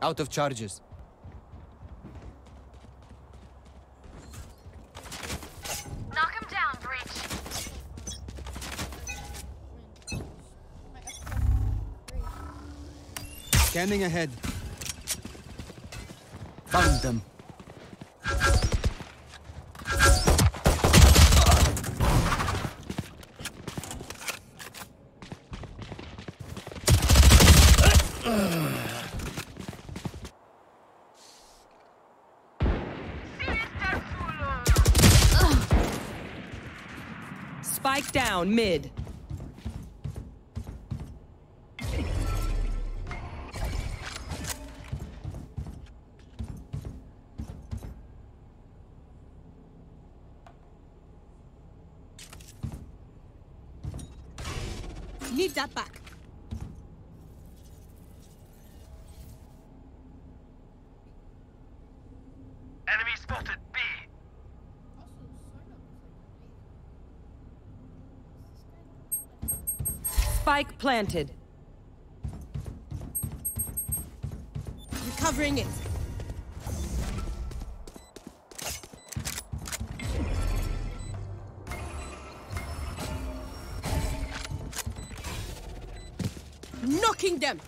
Out of charges. Knock him down, Breach. Scanning ahead. Found them. Spike down mid. Need that back. Enemy spotted B. Spike planted. Recovering it. Knocking them.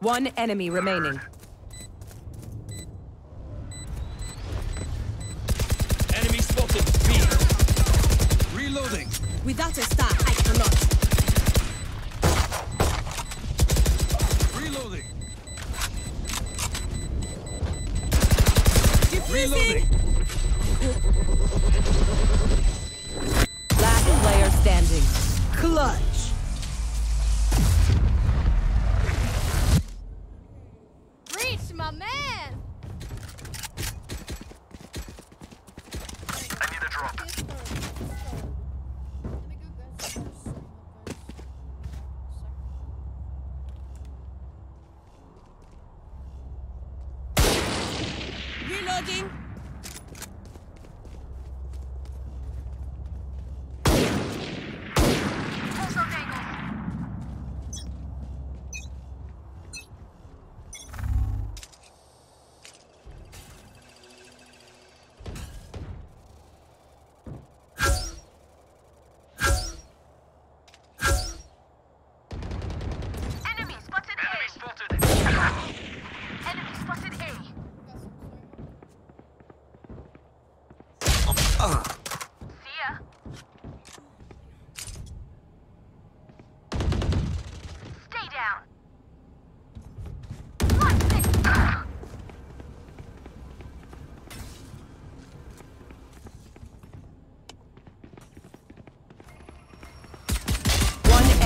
One enemy remaining. Man.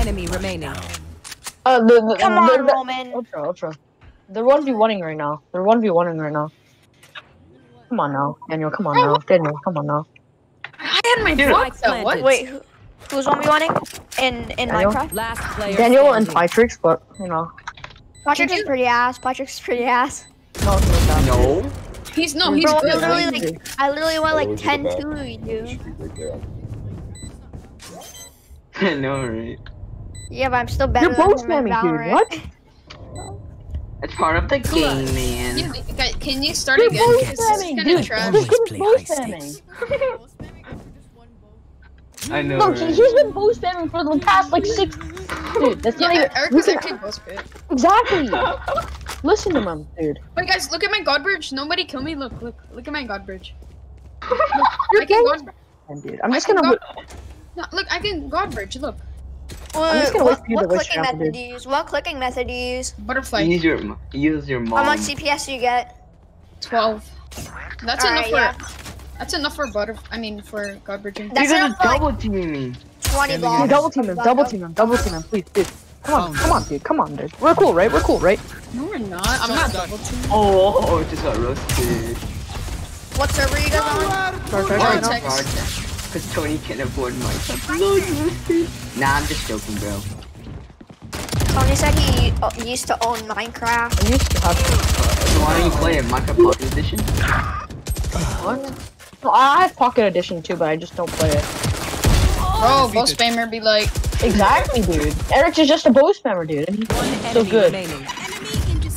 Enemy remaining. Uh, the, the, Come the, on, the, Roman. Ultra, ultra. They're one v one right now. They're one v one right now. Come on now, Daniel. Come on now, Daniel. Come on now. I had my Spike foot though. What? Wait, who, who's one v one in in Daniel? Minecraft? Last player Daniel and standing. Pytrix, but you know. Patrick's is pretty ass. Patrick's pretty ass. No, it's not that. No. He's no, he's Bro, I good. literally like I literally went like 10 the 2 best. dude. I know, right? Yeah, but I'm still better You're than both spamming, dude. What? It's part of the game, man. Yeah, guys, can you start You're again? both Because this is spamming, dude. trash. This kid's both spamming. I know. No, right? he- he's been both spamming for the past like six. Dude, that's not even. Eric is actually both good. exactly. Listen to him, dude. Wait, guys, look at my god bridge. Nobody kill me. Look, look, look at my god bridge. You're I can both god. spamming, dude. I'm just I can gonna. god- No, look, I can god bridge. Look, I'm just What, what, what clicking method do you use? What clicking method do you use? butterfly. Use your use your mom. How much CPS do you get? Twelve. That's Alright, enough yeah. for. That's enough for butter. I mean, for god bridging. That's You're gonna enough for like double team me. 20 Yeah, blocks. Dude, double team him, double team him, double team him, please, dude. Come on, come on, dude, come on, dude. We're cool, right? We're cool, right? No, we're not. I'm not double team. Oh, oh, oh just got roasted. What server you guys on? No. Vortex. Because Tony can't afford Minecraft. No. Nah, I'm just joking, bro. Tony said he uh, used to own Minecraft. I used to have. So why don't you play it? Minecraft Pocket Edition? What? Well, I have Pocket Edition too, but I just don't play it. Bro, bow spammer be like, Exactly, dude. Eric's is just a bow spammer, dude. And he's One so good. remaining.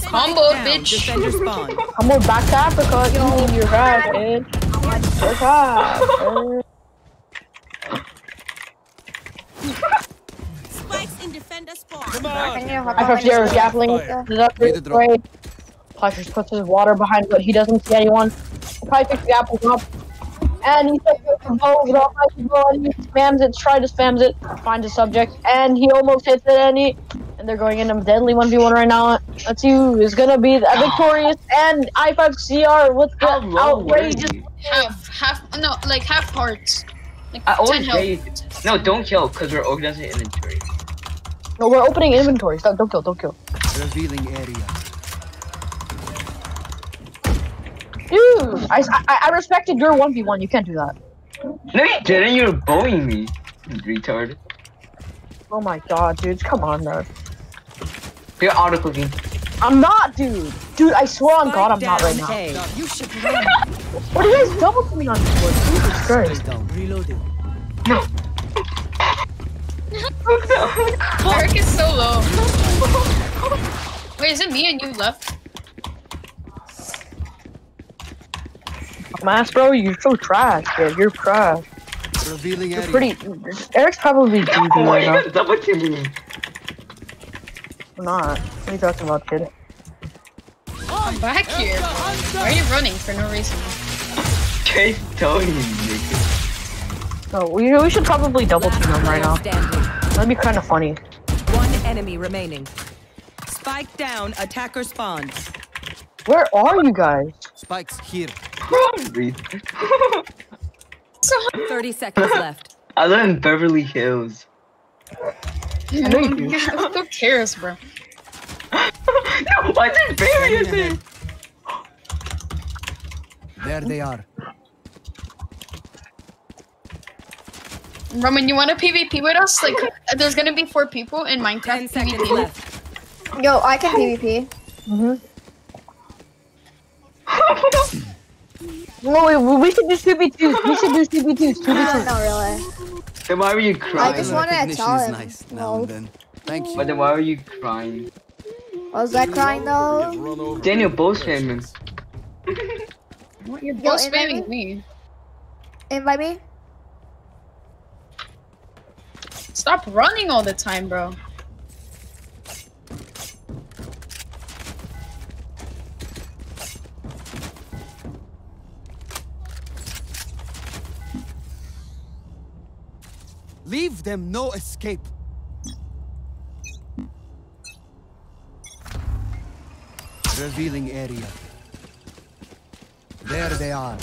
combo, bitch. defender spawn. Come on, back to Africa. Yo, you're trash, dude. You're trash. dude. Spikes in defender spawn. Come on. I on from my Sierra screen? The doctor Need is to drop. great. Plushers puts his water behind, but he doesn't see anyone. He probably picks the apples up. And he takes the bow with all my bow and he spams it, tries to spams it, finds a subject, and he almost hits it, and he. And they're going in a deadly 1v1 right now. Let's see who is gonna be the victorious. And i5CR with the How low were outrageous. Half, half, no, like half hearts. Like I 10 always health. say, no, don't kill, because we're organizing inventory. No, we're opening inventory. Stop, don't kill, don't kill. Revealing area. Dude, I, I, I respected your 1v1. You can't do that. No, you didn't, you were bullying me, you retard. Oh my god, dude. Come on, bro. You're auto cooking. I'm not, dude. Dude, I swear on God, I'm not right down now. A. You should run. What are you guys double teaming on this board? Jesus Stay Christ. down. Reloading. Eric is so low. Wait, is it me and you left? Mass, bro, you're so trash, dude. You're trash. Revealing You're area. pretty. Eric's probably GG Why right you now. guys double teaming me? I'm not. What are you talking about, kid? I'm back here. Why are you running for no reason? Chase Tony, nigga. No, we, we should probably double team him right now. That'd be kind of funny. One enemy remaining. Spike down. Attacker spawns. Where are you guys? Spikes here. Probably. 30 seconds left. I live in Beverly Hills. I know you. Who cares, bro? no, why did Barry Scanning say? ahead. There they are. Roman, you want to PvP with us? Like, there's gonna be four people in 10 Minecraft seconds PvP. left. Yo, I can PvP. No, mm-hmm. wait, we- we should do 2v2s. We should do 2v2s. 2v2s. not really. Then why were you crying? I crying? just wanted to tell him. nice now Well, and then. Thank you. But then why were you crying? was that crying though? Daniel both him. What, You're both invite spamming me. Invite me. Stop running all the time, bro. Leave them no escape. Revealing area. There they are.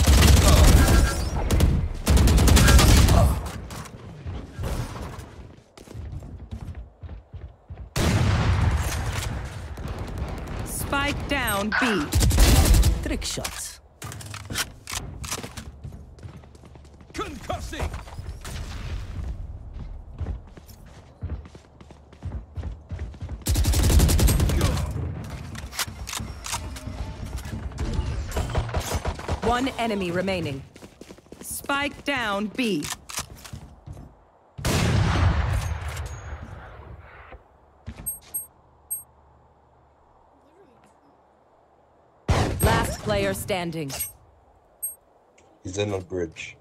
Spike down B. Trick shots. One enemy remaining. Spike down B. Last player standing. He's in a bridge.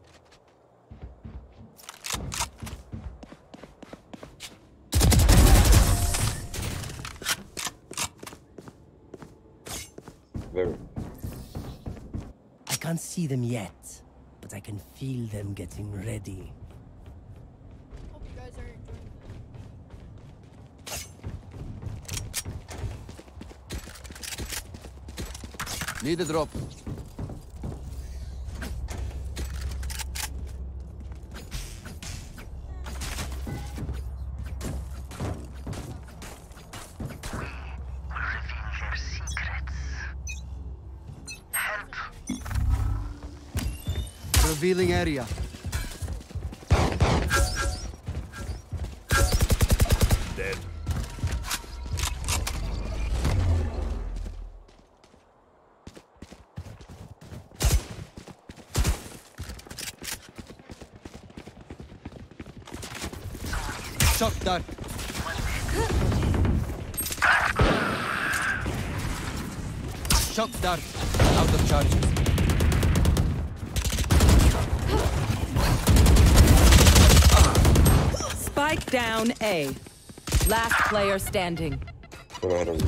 See them yet, but I can feel them getting ready. Need a drop. Revealing area. Dead. Shock dart. Shock dart. Out of charges. Spike down A. Last player standing. Go ahead of you.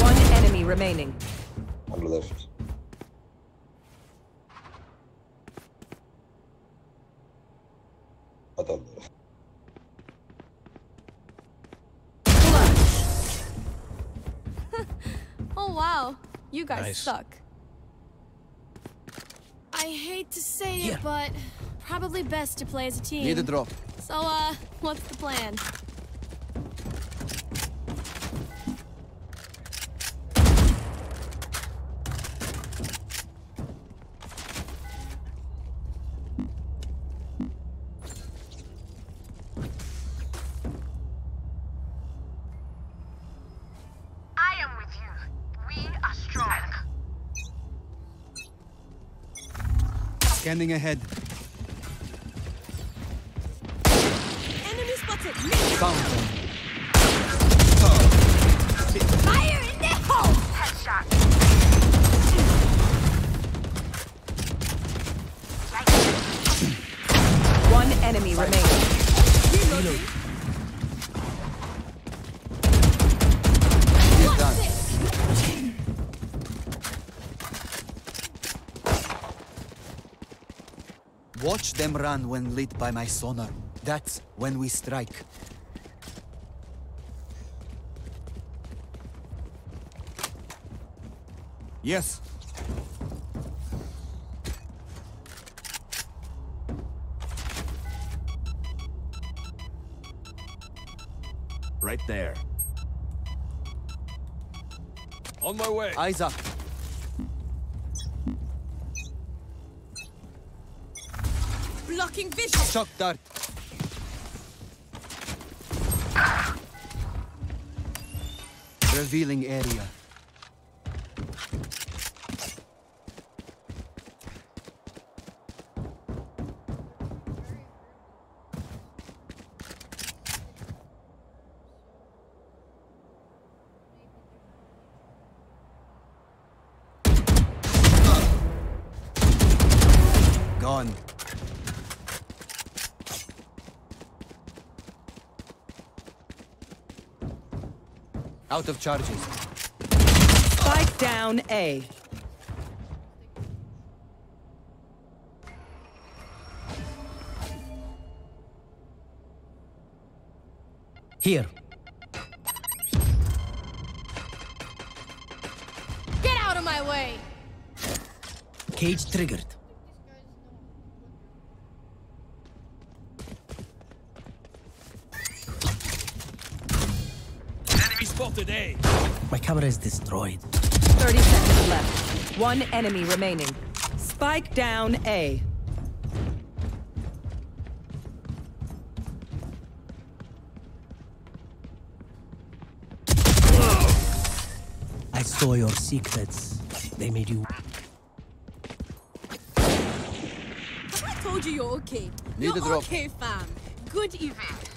One enemy remaining. On the left. I Oh wow, you guys Nice. suck. I hate to say Here. it, but probably best to play as a team. Need a drop. So, uh, what's the plan? Ahead. Watch them run when lit by my sonar. That's when we strike. Yes. Right there. On my way. Eyes up. Blocking vision. Shock dart. Revealing area. Gone. Out of charges. Spike down A. Here. Get out of my way! Cage triggered. Enemy spotted A. My camera is destroyed. 30 seconds left. One enemy remaining. Spike down A. I saw your secrets. They made you. Have I told you you're okay? Need you're a drop. okay, fam. Good evening.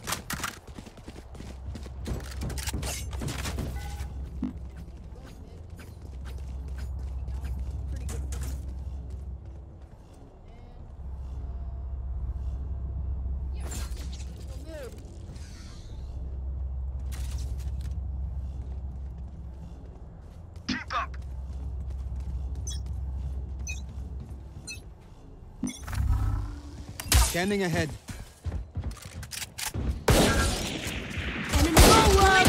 Scanning ahead. Enemy forward.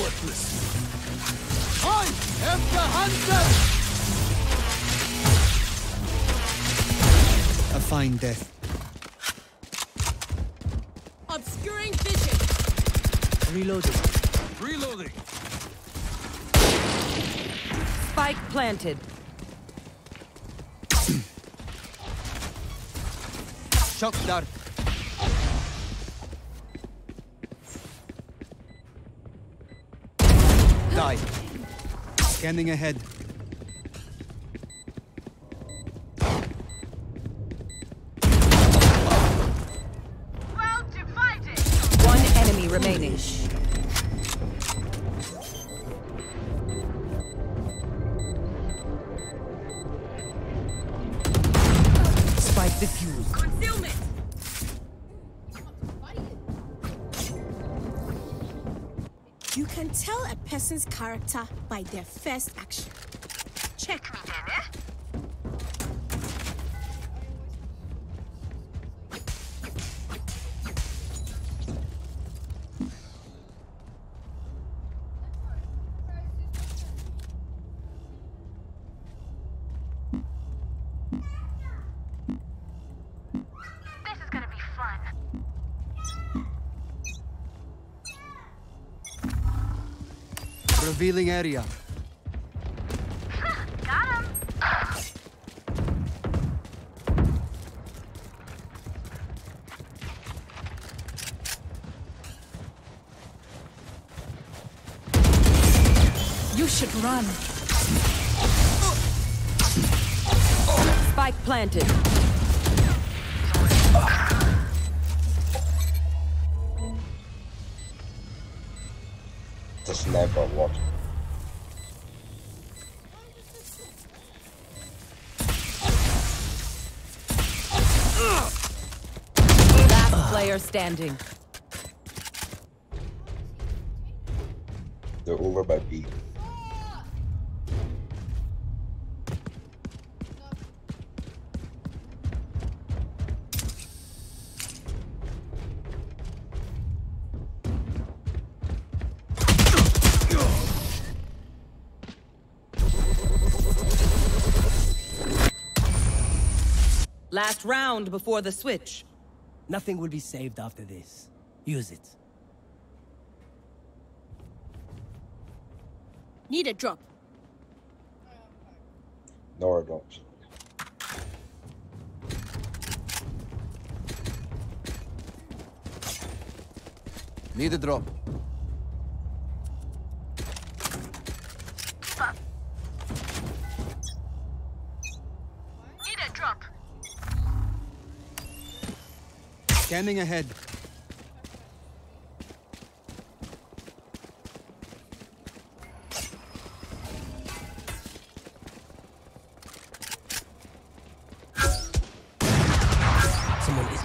Worthless. I am the hunter! A fine death. Obscuring vision. Reloading. Reloading. Spike planted. Shock dart. Die. Scanning ahead. Their first action. Check me then, eh? This is gonna be fun. Revealing area. Should run. Spike planted. The sniper what? Last player standing. They're over by B. Last round before the switch. Nothing will be saved after this. Use it. Need a drop. No, I don't. Need a drop. Scanning ahead. Someone is.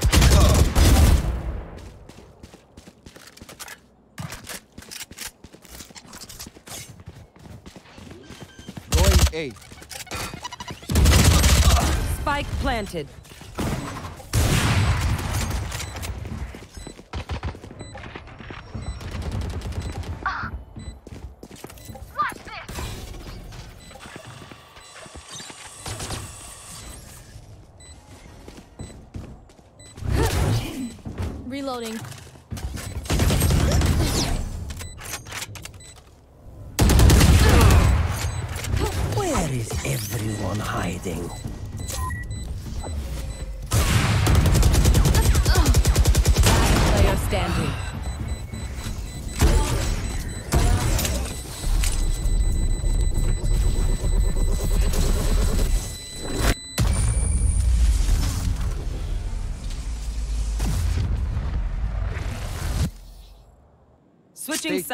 Going A. Spike planted.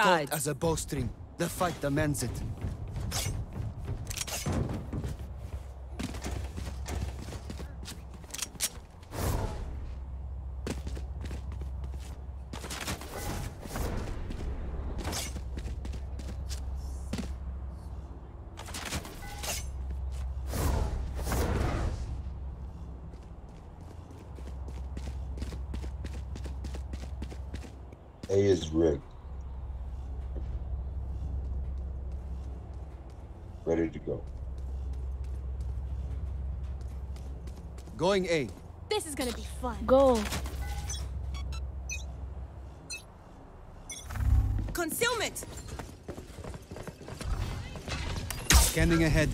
Sides. as a bowstring. The fight demands it. A is rigged. Ready to go. Going A. This is gonna be fun. Go. Concealment. Scanning ahead.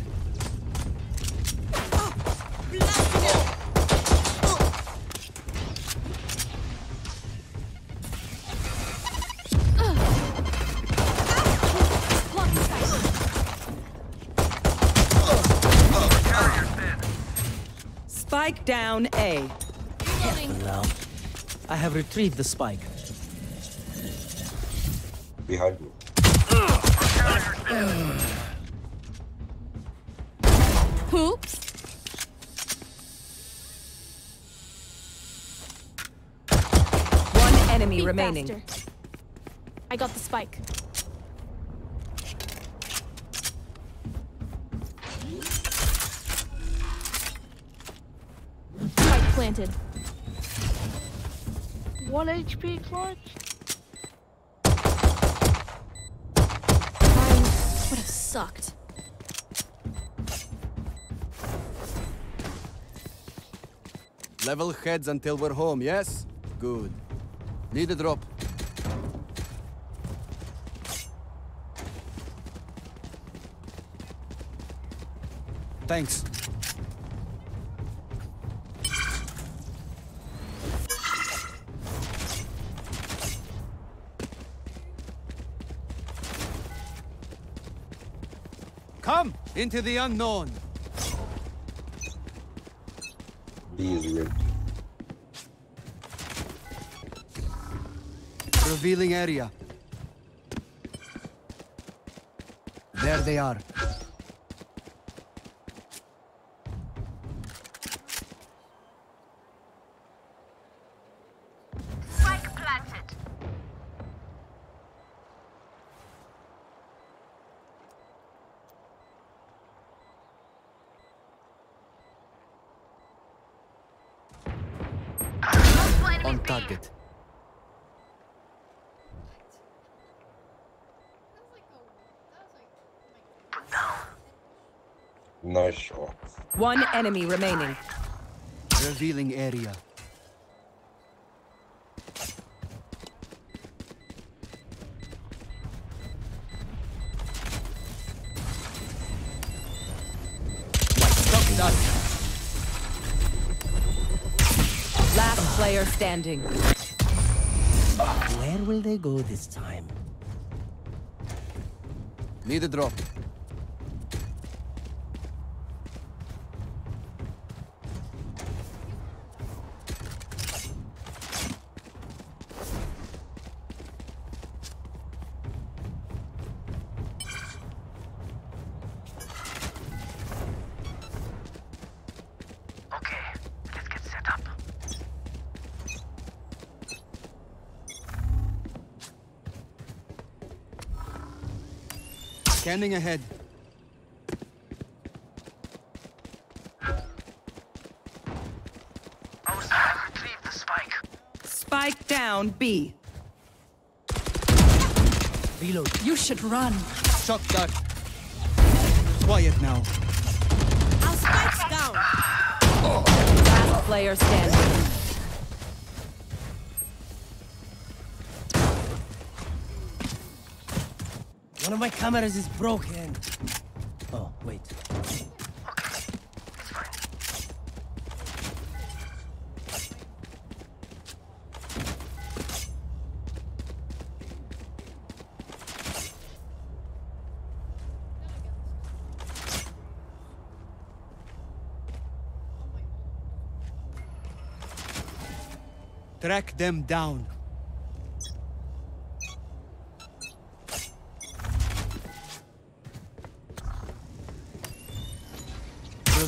Strike down A. Now, I have retrieved the spike. Behind you. Oops. One enemy Be remaining. Faster. I got the spike. Planted. One HP clutch. Mine would have sucked. Level heads until we're home, yes? Good. Need a drop. Thanks. Come into the unknown. B is. Revealing area. There they are. One enemy remaining. Revealing area. Last player standing. Where will they go this time? Need a drop. Scanning ahead. I the spike. Spike down B. Reload. You should run. Shock dart. Quiet now. Our spike's down. Last player standing. One of my cameras is broken. Oh, wait. Track them down.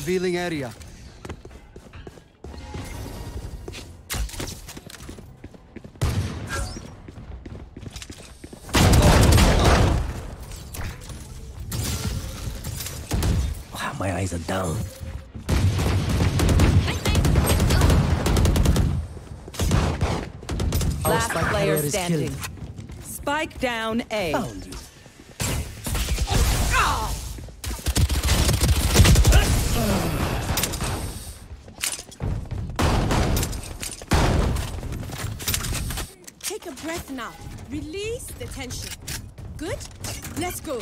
Revealing area. Wow, my eyes are down. Last spike player standing. Spike down A. Found ah! Breath now. Release the tension. Good? Let's go.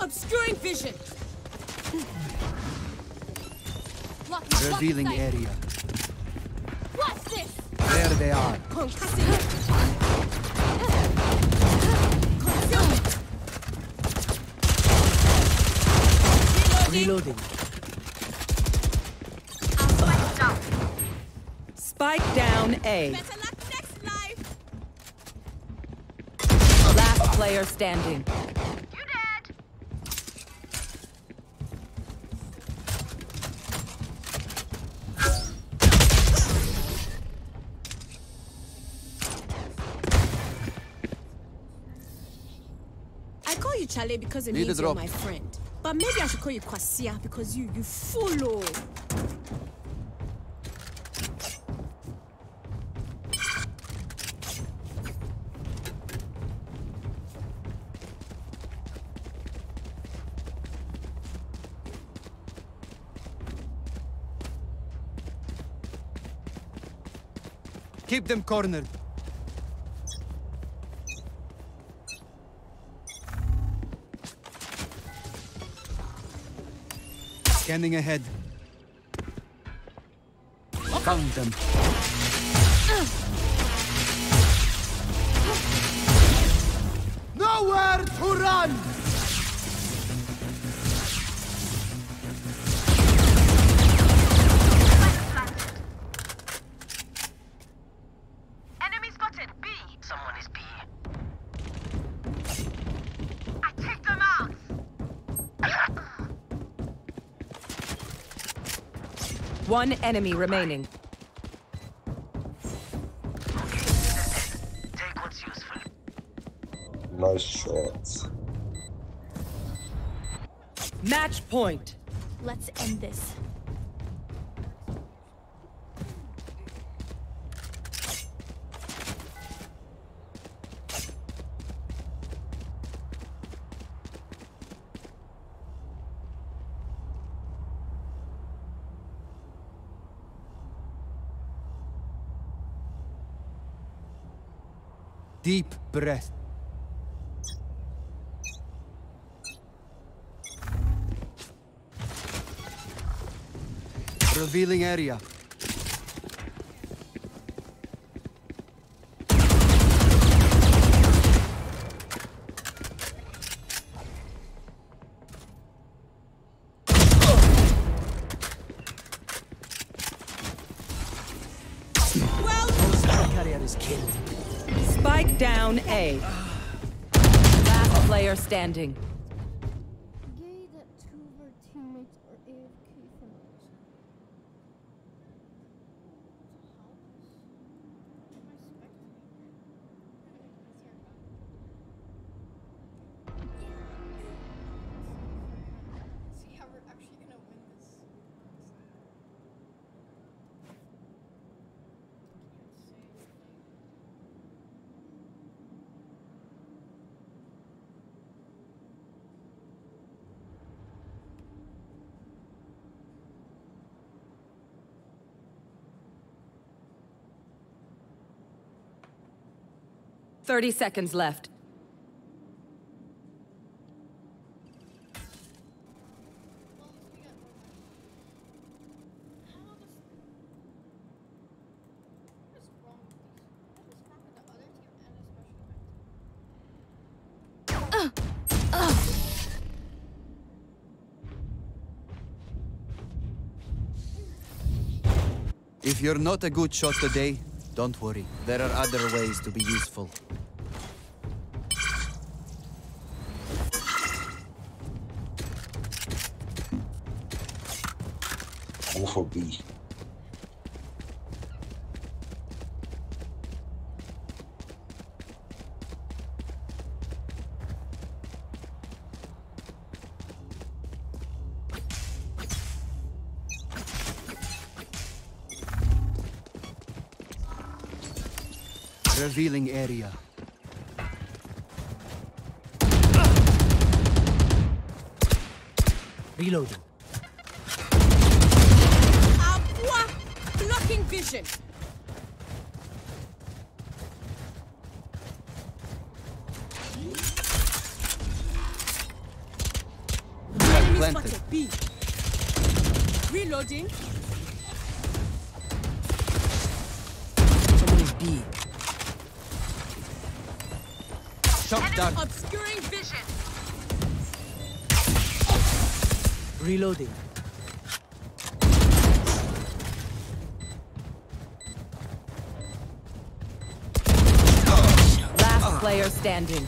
Obscuring vision. Blocking block Revealing sight. area. What's this? There they are. Concussing. Reloading. Reloading. Spike down A. Better luck next life. Last player standing. You dead. I call you Chale because it Need means you're my friend. But maybe I should call you Kwasia because you you follow. Them cornered. Scanning ahead. Found them. Nowhere to run! One enemy remaining. Take what's useful. Nice shot. Match point. Let's end this. Deep breath. Revealing area. Standing. 30 seconds left. If you're not a good shot today, don't worry. There are other ways to be useful. For B. Revealing area. Reloading. Blocking vision. Enemy spotted. B. Reloading. Someone is B. Shot down. Obscuring vision. Reloading. Standing.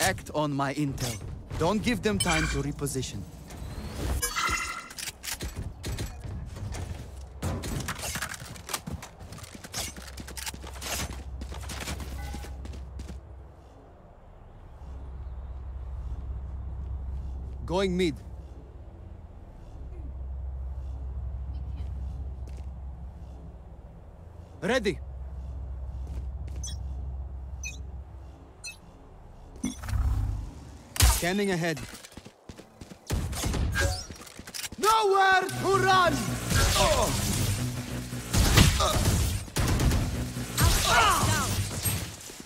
Act on my intel. Don't give them time to reposition. Going mid. Ready. Scanning ahead. Nowhere to run!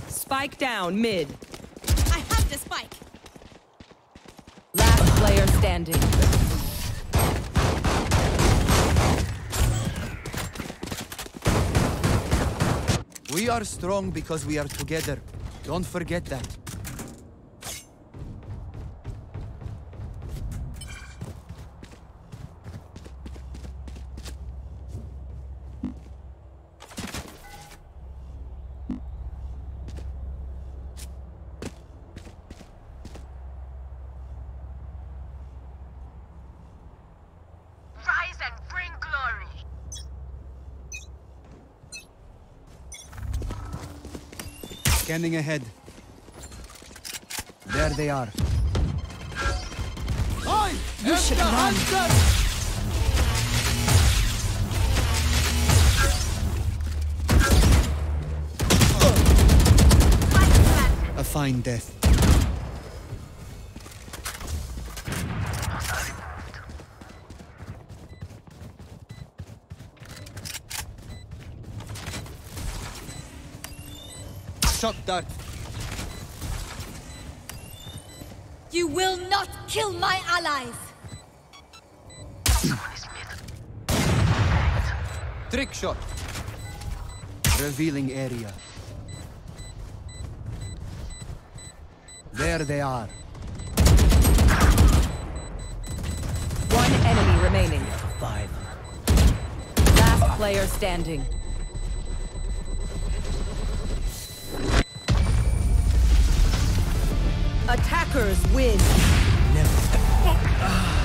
Spike down mid. I have the spike. Standing. We are strong because we are together. Don't forget that. Scanning ahead. There they are. I You should run. A fine death. Shock dart. You will not kill my allies. Trick shot. Revealing area. There they are. One enemy remaining. Five. Last player standing. Attackers win. Never. Oh.